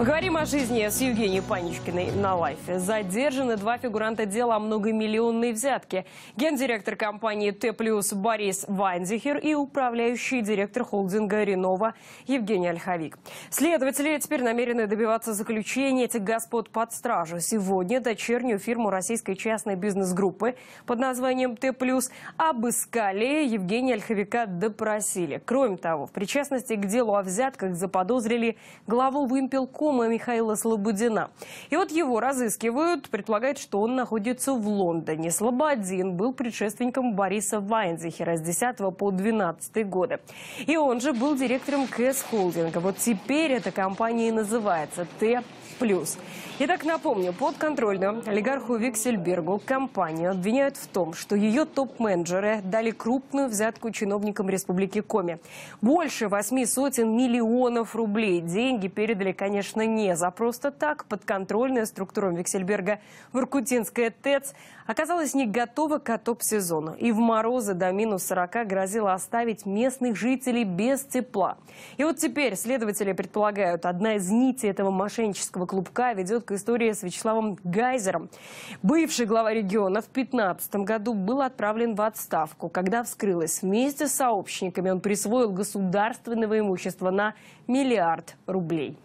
Поговорим о жизни с Евгенией Паничкиной на лайфе. Задержаны два фигуранта дела о многомиллионной взятке. Гендиректор компании Т+, Борис Вайнзихер и управляющий директор холдинга «Ренова» Евгений Ольховик. Следователи теперь намерены добиваться заключения этих господ под стражу. Сегодня дочернюю фирму российской частной бизнес-группы под названием Т+, обыскали, Евгения Ольховика допросили. Кроме того, в причастности к делу о взятках заподозрили главу Вымпелкома Михаила Слободина. И вот его разыскивают. Предполагают, что он находится в Лондоне. Слободин был предшественником Бориса Вайнзихера с 10 по 12 годы. И он же был директором КС Холдинга. Вот теперь эта компания и называется Т+. Итак, напомню, подконтрольную олигарху Виксельбергу компанию обвиняют в том, что ее топ-менеджеры дали крупную взятку чиновникам Республики Коми. Больше восьми сотен миллионов рублей. Деньги передали, конечно, не за просто так. Подконтрольная структура Виксельберга в Иркутинская ТЭЦ оказалась не готова к топ-сезону. И в морозы до минус 40 грозила оставить местных жителей без тепла. И вот теперь следователи предполагают, одна из нитей этого мошеннического клубка ведет к истории с Вячеславом Гайзером. Бывший глава региона в 2015 году был отправлен в отставку. Когда вскрылось, вместе с сообщниками он присвоил государственного имущества на миллиард рублей.